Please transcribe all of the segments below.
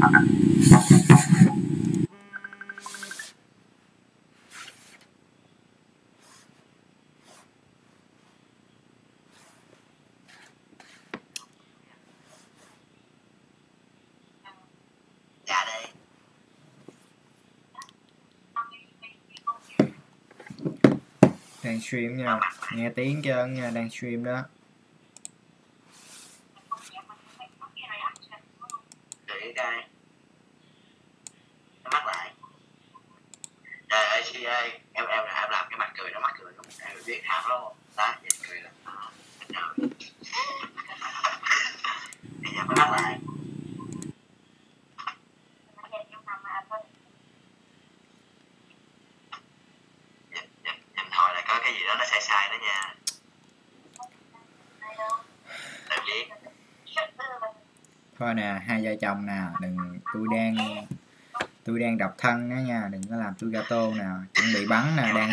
Thank. Đang stream nha nghe tiếng cho nha đang stream đó để cái nó mắc lại trời ơi chị ơi em em em làm cái mặt cười nó mắc cười không em biết ham luôn. đó, nhìn cười là. Trời. bây giờ mới mắc lại nhìn, nhìn, nhìn thôi là có cái gì đó nó sai đó nha. Làm gì thôi nè hai vợ chồng nè đừng tôi đang tôi đang độc thân đó nha đừng có làm tôi gato nè chuẩn bị bắn nè đang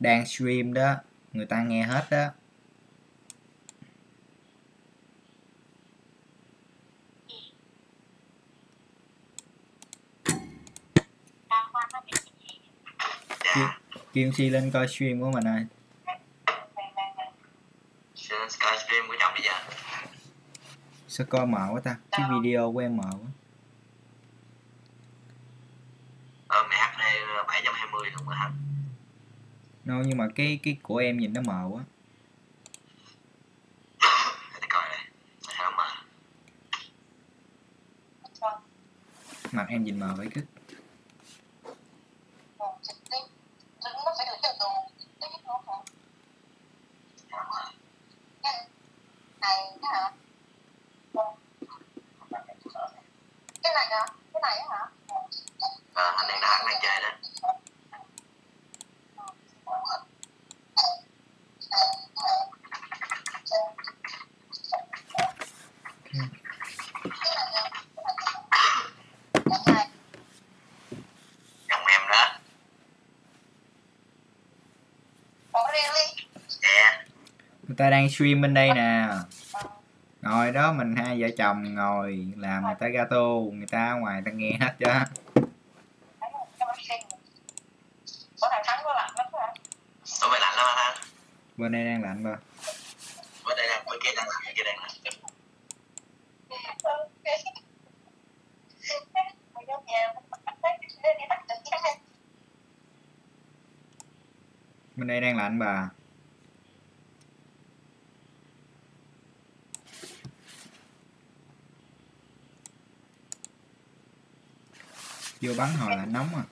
đang stream đó người ta nghe hết đó. Dạ. Kim Si lên coi stream của mình ơi Xin Sky stream của chồng bây giờ sao coi mở quá ta? Cái video của em mở quá. Ờ mẹ HD 720 không mà hả no nhưng mà cái cái của em nhìn nó mờ quá. Mặt em nhìn mờ vậy cứ sao mà cái này hả cái này hả ờ anh đang đang đang chơi đó chồng em đó Ủa really? dạ người ta đang stream bên đây nè. Ngồi đó mình hai vợ chồng ngồi làm người ta gato người ta ngoài ta nghe hết chứ bên đây đang lạnh mà bữa đây đang bữa kia đang lạnh kia đang lạnh bên đây đang lạnh bà vô bắn hồi là nóng à.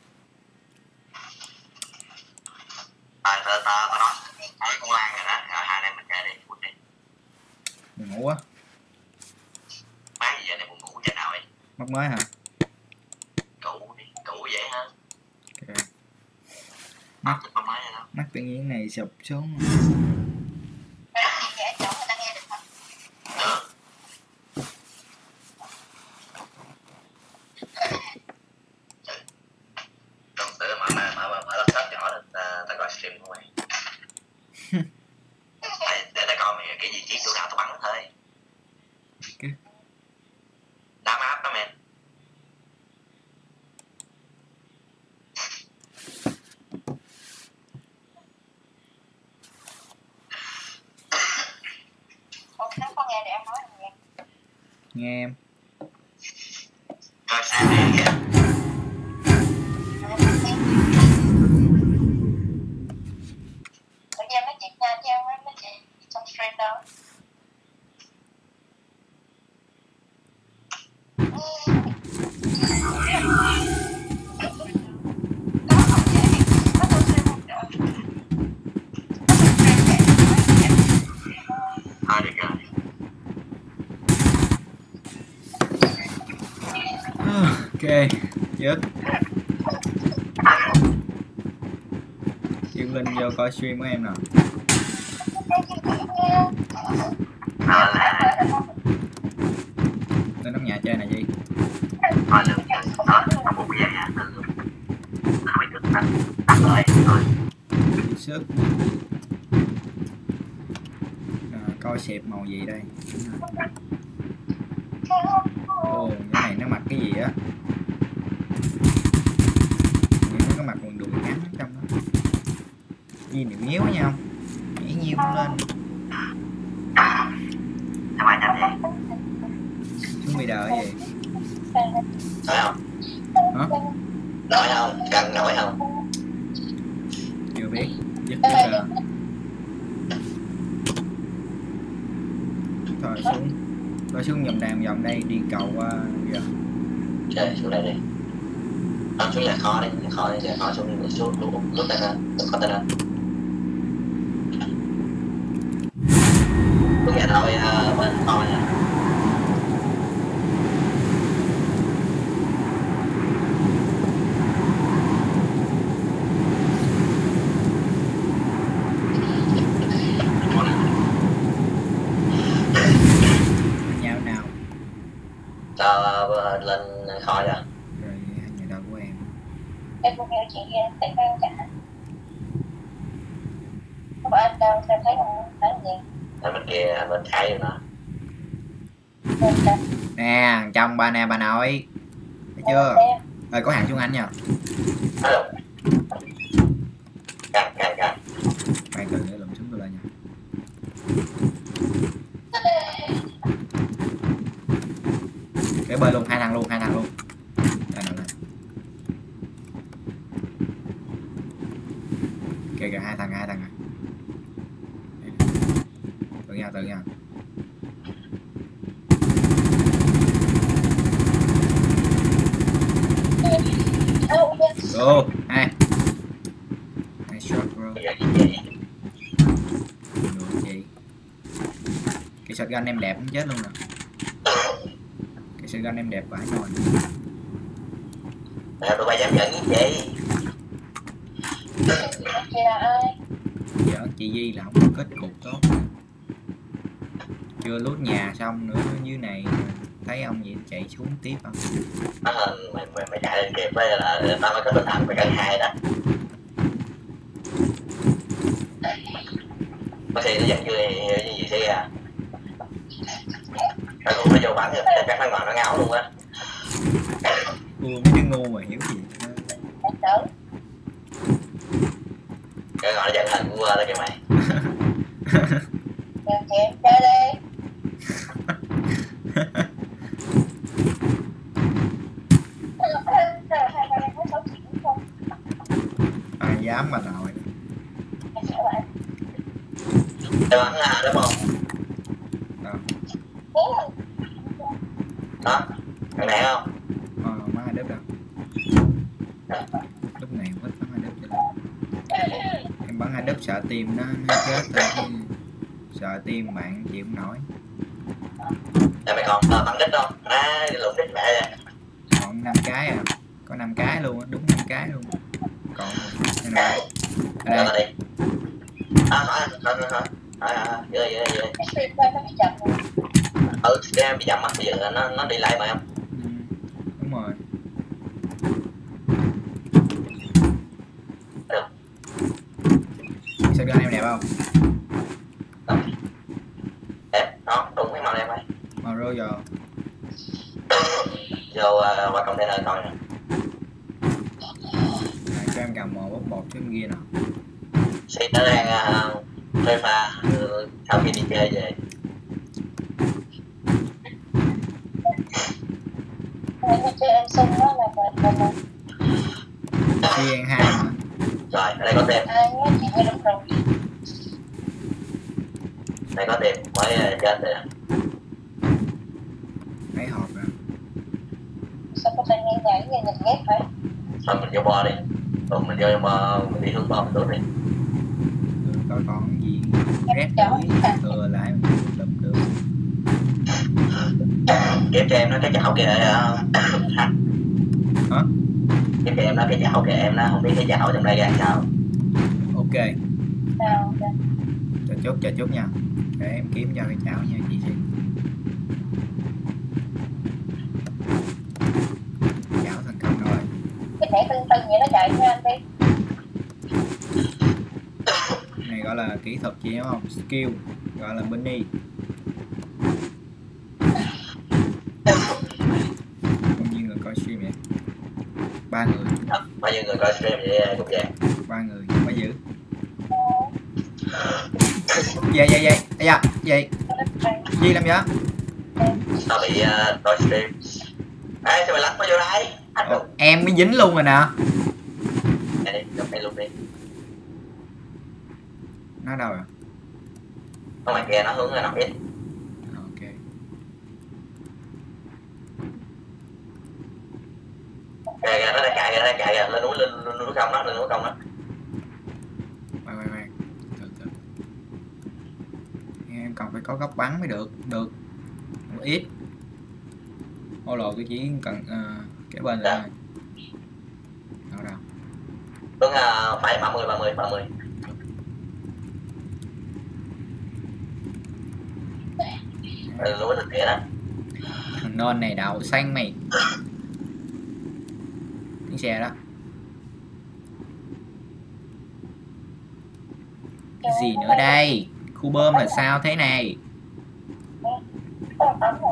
À mình ngủ quá. Má giờ này buồn ngủ giờ nào ấy. Mất mới hả? Cũ đi. Cũ dễ hơn. Ok. mắt mắt tự nhiên này sụp xuống Mày nói gì vậy? Chỗ người ta nghe được không? được Tuần tự mở mở mở mở mở laptop nhỏ lên ta ta coi stream của mày để, để ta coi mày cái gì chiến chỗ nào tao bắn nó thôi Cái- đám áp đó men Ủa, nó có nghe để em nói không nghe? nghe em coi sáng đi kìa Tự nhiên nói chuyện nha, chứ em nói chuyện trong stream đâu. thôi được rồi ok dứt Dương Linh vô coi stream của em nào. rồi là lên nóc nhà chơi này gì thôi được rồi nó buồn vậy hả ừ nó bị tắt tắt rồi rồi đi. Sức à, coi xẹp màu gì đây ồ cái này nó mặc cái gì á Nghĩ nó có mặc quần đùi ngắn ở trong đó gì này nhau. nha không nhảy nhiều cũng lên sao mày nhanh vậy xuống bị đợi vậy nổi không hả nổi không cần nổi không chưa biết dứt Cái này ra thôi xuống thôi xuống vòng đàn vòng đây đi cầu qua giờ chơi xuống đây đi à, xuống nhà kho đi nhà kho đi nhà kho xuống xuống lúc lúc tay lên lúc có tay lên xuống nhà thôi à, bên kho nha nhau nào cho ờ, lên kho cho rồi nhà đầu của em. Em cũng nghe chị nghe tại sao cả không anh đâu sao thấy không phải gì. Ở bên kia bên nên là nè trong ba nè bà nội. Thấy chưa? rồi có hàng xuống anh nha căng bạn từ để lụm súng tôi lên nha để bơi luôn, hai thằng luôn, hai thằng luôn. Đây nè đây kìa kìa, hai thằng hai thằng này. Tự nhau tự nhau. Go. Hai. Nice shot, bro. Gì Cái shotgun em đẹp cũng chết luôn rồi em đẹp vãi nồi Mẹ tụi bay dám giận với chị. Chị là ai Giờ chị Di là không có kết cục tốt. Chưa lút nhà xong nữa dưới này Thấy ông vậy chạy xuống tiếp không? Hên mày mày mày chạy lên kịp với là tao mới có tinh thần mày cân hai đó. Có khi nó giận như như gì thế à nó cũng nó vô bắn rồi chắc nó ngồi nó ngáo luôn á. Ua mấy đứa ngu mà hiểu gì đỡ cái ngồi nó giận hình cũng quơ đó kìa mày. Giờ chơi đi. Ai dám mà nội để bắn à đúng không Đâu đó thằng này không Ờ má hai đớp đâu Lúc này không ít bắn hai đớp cho lắm Em bắn hai đớp sợ tim nó, nó chết rồi chứ Sợ tim bạn chịu không nổi. Để mày còn bắn đích không? À lụng đích mẹ rồi còn năm cái à có năm cái luôn á đúng năm cái luôn. Còn đây Đưa đây. Tao đi. À à, à, dưới dưới dưới Cái nó bị chậm ừ mắt bây giờ nó nó đi lại mà em Ừ, đúng rồi gun em đẹp không? Đẹp đó đúng cái màu đẹp ấy màu rô giờ vô uh, qua container coi nè. À, cho em cầm màu bốc bột chứ kia nào sĩ nó đang uh, phê pha ừ, sau khi đi chơi về. Nó em xung đó là mệt rồi mà. Cn hai rồi ở đây có tiền Ai nhớ chị mới đúng rồi đây có tiền mới uh, chết rồi nè mấy hộp rồi Sao có thanh niên nhảy như nhìn ghét phải thôi mình vô bo đi rồi mình mình đi hướng bo mình đi ừ, coi còn gì rét mũi thừa lại lụm được kiếm cho em nó cái chảo kìa hả? Kiếm cho em nó cái chảo kìa em nó không biết cái chảo trong đây ra sao? Ok. Chờ chút chờ chút nha. Để em kiếm cho cái chảo nha chị Duyên chảo thành công rồi Cái thẻ tưng tưng vậy nó chạy cho anh đi Cái này gọi là kỹ thuật chị hiểu không? Skill gọi là bunny bao nhiêu người coi stream vậy? Ba người. Bao nhiêu người coi stream vậy cũng vậy ba người quá dữ. Vậy vậy vậy Ây da vậy gì làm vậy tao bị uh, coi stream. Ê sao mày lắc nó vô đây? Ồ, em mới dính luôn rồi nè Đây đây luôn đi. Nó đâu rồi ở ngoài kia nó hướng ra nằm ít ok. Kìa kìa nó đang chạy nó đang chạy kìa lên núi lên, núi công đó lên núi công đó. Quay quay quay từ từ. Em còn phải có góc bắn mới được được. Một ít. Ô lồ tôi chỉ cần uh, cái bên Dạ. là hướng à, phải ba mươi ba mươi ba mươi. Ờ, Lên kia đó. Thằng non này đậu xanh mày. Tiếng xe đó. Cái gì nữa đây? Khu bơm là sao thế này? Thank you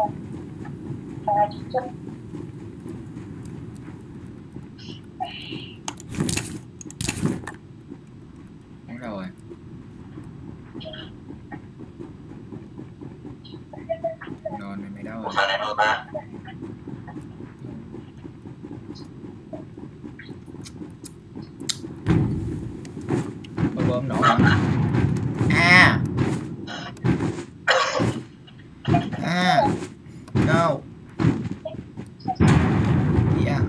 rồi. À, chị Trinh đúng rồi non này mày đâu rồi? Bơm nổ. Hả à à no yeah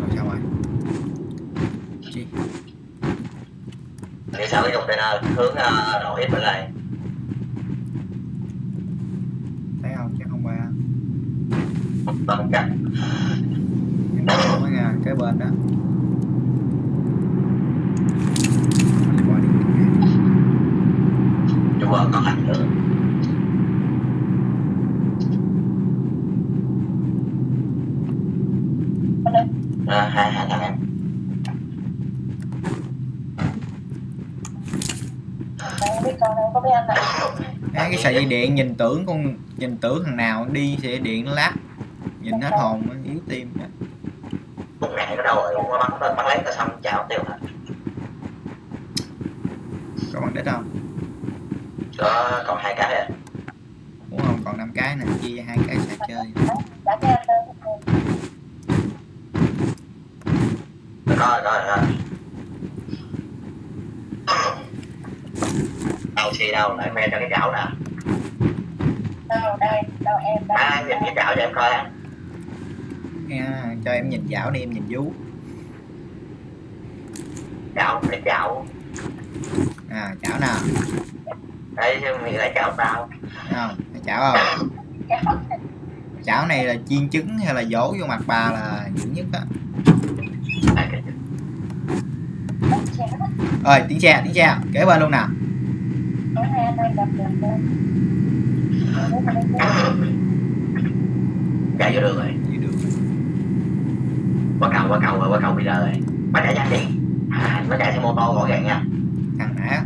rồi sao rồi chi phía sau cái container hướng uh, đầu ít bên này thấy không chắc không qua tầm cắt em nổ mới nha cái bên đó Qua đi. chung vợ có hành nữa à, hai hai thằng em Mẹ biết con đâu có biết anh này. Sợi dây điện nhìn tưởng con nhìn tưởng thằng nào đi sẽ điện nó lắc nhìn hết hồn á, yếu tim á. lúc này nó đâu rồi cũng bắn bắn bắn lấy nó xong chào tiêu hả? Có bằng đích không? Có còn hai cái à muốn không còn năm cái nè chia hai cái xài chơi. Có rồi rồi. Đâu xì đâu lại khoe cho cái chảo nè Đâu đây, đâu em đây. à nhìn cái chảo cho em coi nha cho em nhìn dảo đi em nhìn vú. Chảo cái chảo à chảo nào? Đây mày lại chảo tao thấy không Thấy chảo không? Chảo này là chiên trứng hay là dỗ vô mặt bà là dữ nhất á. À, cái- ơi tiếng xe tiếng xe. Kế bên luôn nè chạy vô đường rồi. Qua cầu qua cầu rồi qua cầu bây giờ rồi. Bắt chạy nhanh đi. À, nó chạy xe mô tô gọn gàng nha. Thằng nã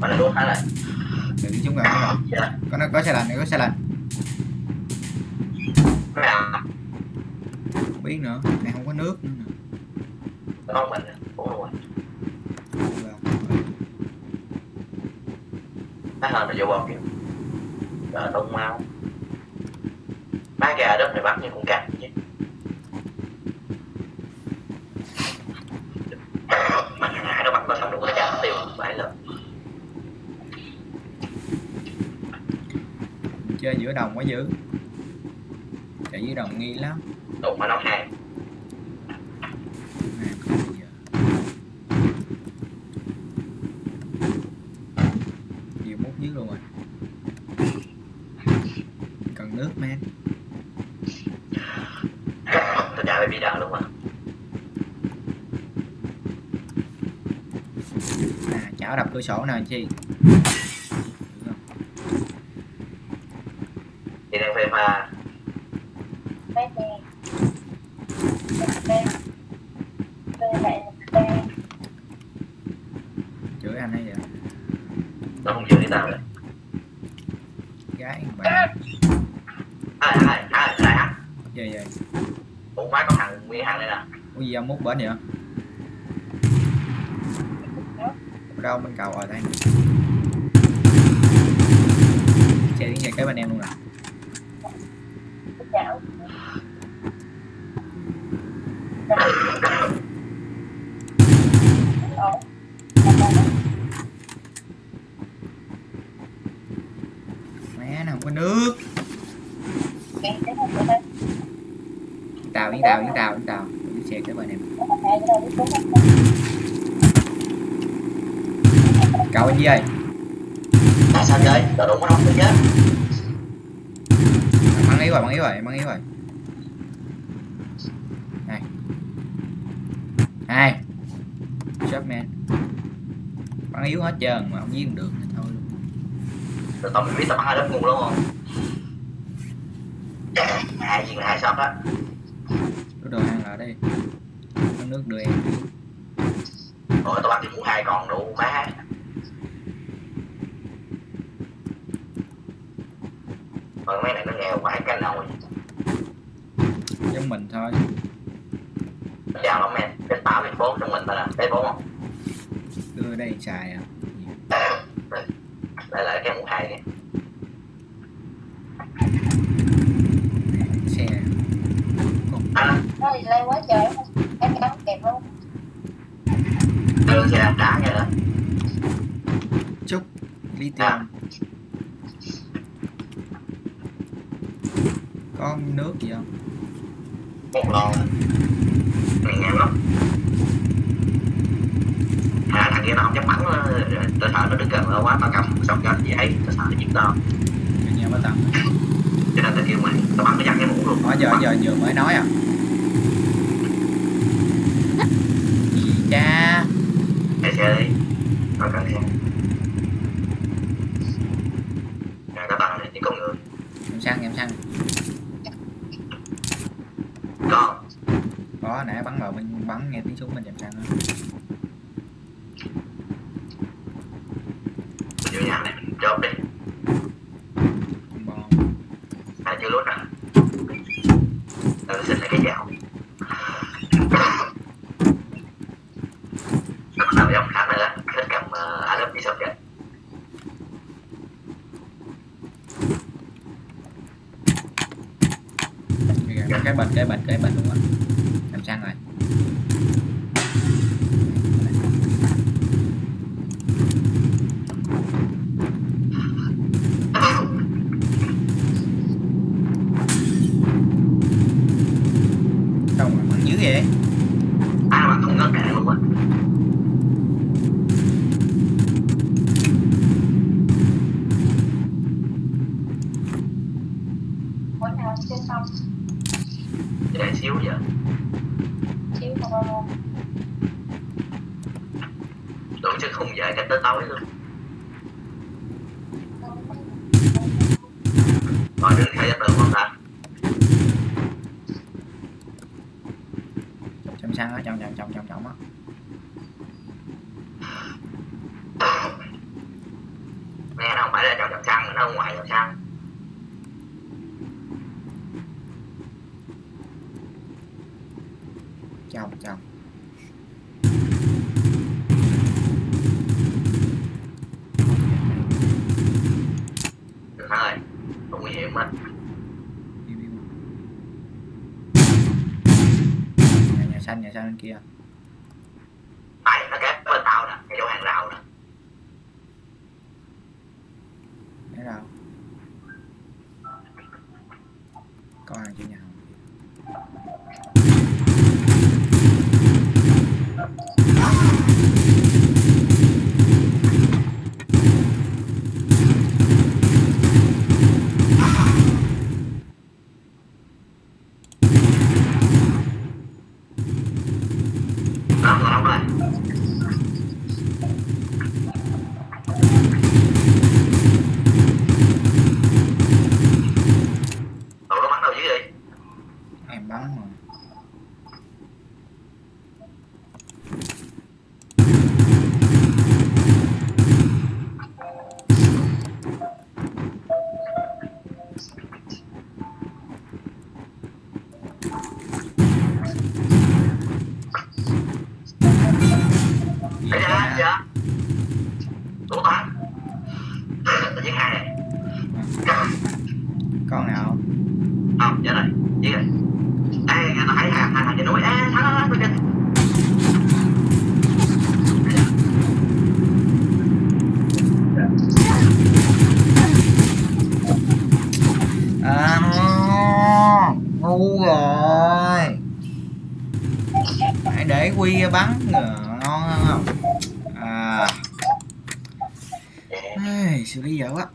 mà nó luôn hết rồi. Đừng đi chúng rồi không có nó có xe lạnh này có xe lạnh. Không biết nữa. Này không có nước nữa nè. con mình. Cũng luôn rồi nó hơn là vô bò kìa. Đỡ tung mau. Má gà đất này bắt như cũng cạnh chứ. Mà thằng hải nó bắt nó xong đủ nó chạy tiêu phải lên chơi giữa đồng quá dữ. Chạy giữa đồng nghi lắm. Đụng mà nó hai Nè, còn gì giờ? Nhiều mút dưới luôn rồi Cần nước men tôi chạy về bây giờ luôn mà à chảo đập cửa sổ nè anh chi? Thì đang mẹ. Đây. chửi anh ấy vậy? Nó không chịu đi tao rồi gái bạn. Ai ai ai ai vậy vậy? Cũng má có thằng nguyên thằng đây nè. Có gì ông mút bển vậy ở đâu bên cầu ở đây xe tiếng xe kế bên em luôn nè Cái chảo. Đào yến đào yến xe tới bên em cậu anh gì ơi Tại sao chơi? Đồ đúng không được chết. bắn yếu rồi bắn yếu rồi bắn yếu rồi này hai shop man bắn yếu hết trơn mà không giết được thì thôi luôn Rồi tao biết tao bắn hai lớp ngu đúng không? Hai viên là hai shot á. Đây có nước đưa em Rồi tao bắn thì mũ hai còn đủ má. Còn mấy này nó nghèo quá cái nồi. giống mình thôi Chào lắm em. Cái tám cái bốn trong mình ta là cái bốn không? đưa đây xài à Đây là cái mũ hai này. xe À, nó thì quá trời em cắn kẹp luôn đưa làm đá nha đó. chúc lithium có nước gì không? Một lon. Này nghèo lắm. À, thằng kia nó không dám bắn nó, tôi sợ nó đứng gần quá tao cầm xong cho chị ấy tôi sợ nó giết tao. Cái nhà bắt tầm cho nên tôi kêu mày tao bắn nó giặt cái mũ luôn. Đó giờ giờ vừa mới nói à gì cha Chạy xe đi Rồi cần xe Nè các bạn này chỉ con người em xăng em xăng Con có nãy bắn vào mình bắn nghe tiếng súng mình em xăng á Mình vô nhà này mình chốt đi Con bom À chưa lút à Tôi xin lại cái dao Nó bắt đầu dòng khác này đó Thích cầm uh, á lớp đi sập vậy Kìa, cái bịch cái bịch cái bịch luôn á em xăng rồi không mà bắn dữ vậy Ai mà không ngớt đạn luôn á mỗi nào chơi xong Để xíu giờ chiếu không Đủ chứ không dễ cách tới tối luôn Rồi đừng khai ra tường không ta em xăng á trong trong trong trong trong á Nghe nó không phải là trong dòng xăng mà nó ở ngoài dòng xăng trong trong Được thôi Không nguy hiểm hết nhà, xanh bên kia. Tại nó kép bên tao nè Cái chỗ hàng rào nè. Thấy đâu có hàng trên nhà không Đó, nó đâu rồi Tụi nó bắn đâu dưới đi em bắn mà để quy bắn. Ờ, ngon hơn không à. Ai, xử lý dở quá.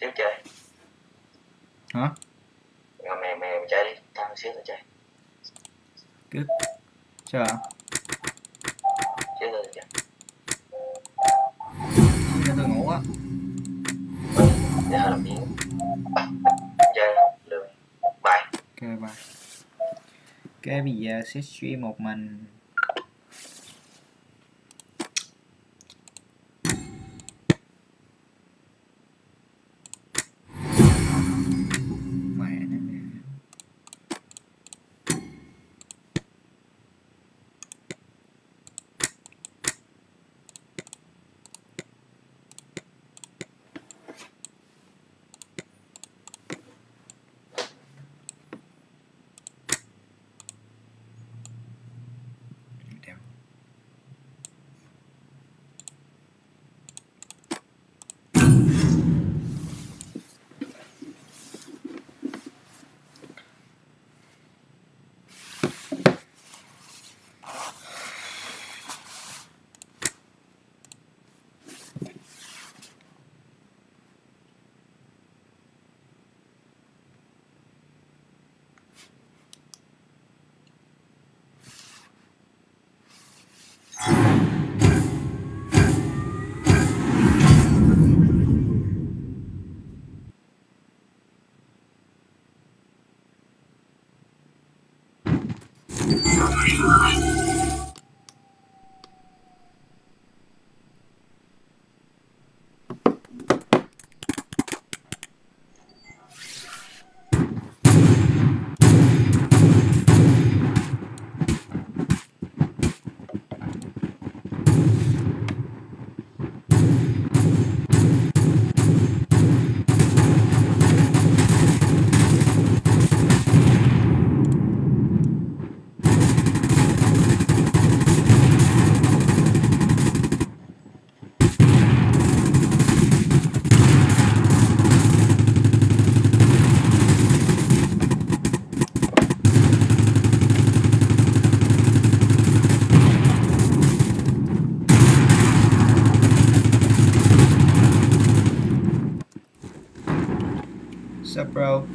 Xíu chơi. hả? Rồi mày mày mày chơi đi, tao xíu tao chơi. sao ạ ok bây giờ sẽ stream một mình. Up, bro?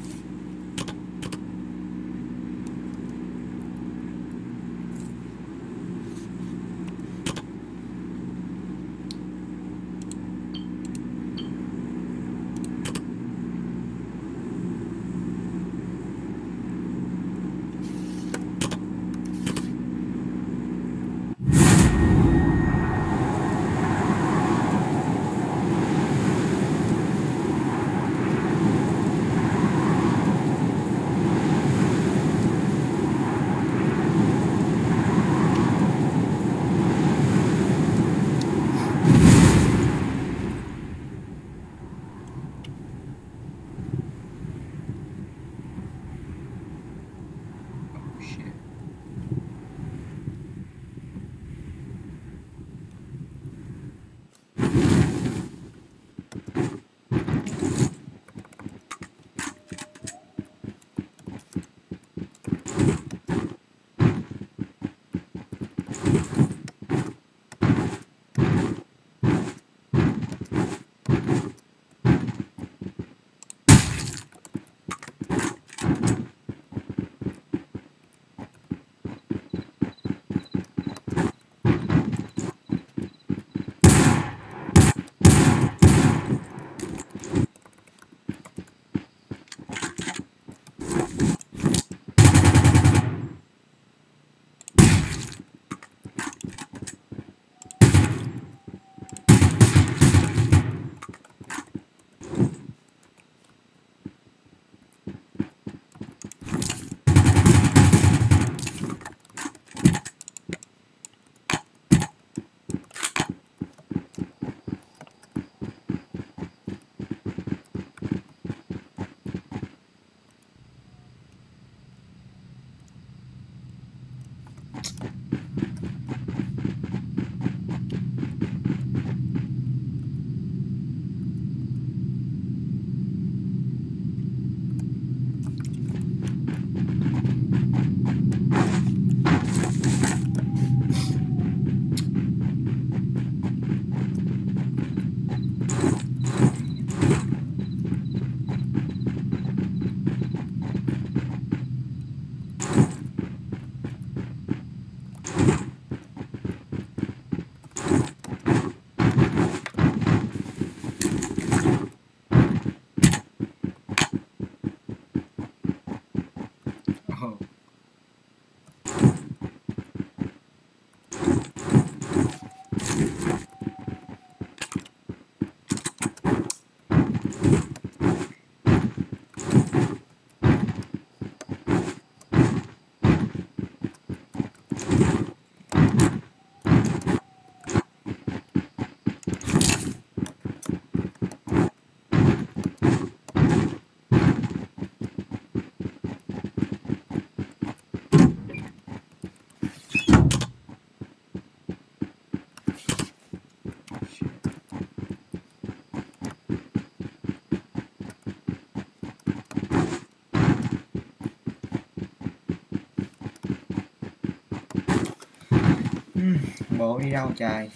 Bộ đi đâu trời?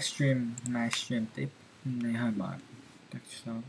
Tag stream mai stream tiếp hôm nay hơi mệt tag sau